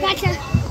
Gotcha.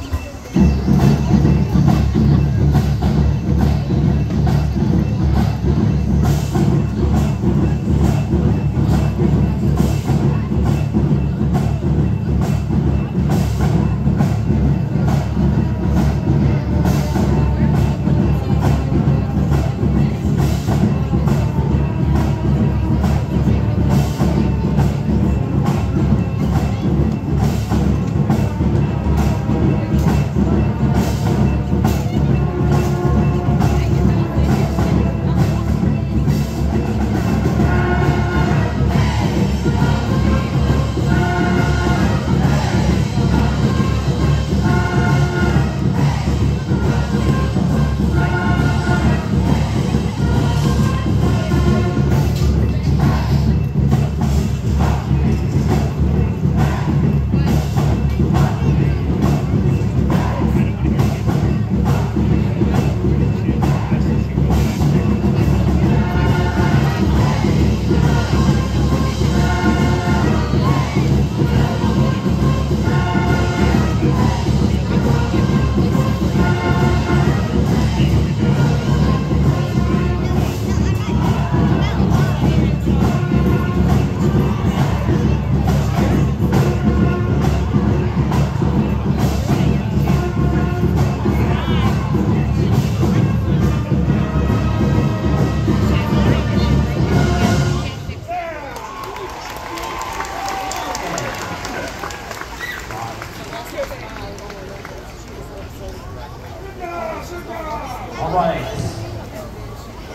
All right.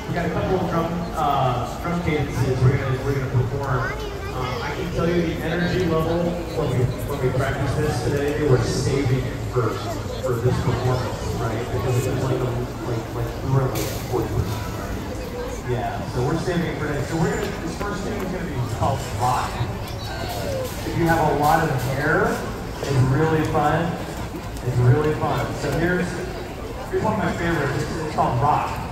We got a couple of drum, uh, drum cadences we're gonna, we're gonna perform. Um, I can tell you the energy level when we, when we practice this today, we're saving it for, for this performance, right? Because it's like, a, like, like, we're at like. Yeah, so we're saving it for today. So we're gonna, this first thing is gonna be called rock. If you have a lot of hair, it's really fun. It's really fun. So here's, one of my favorites. It's called rock.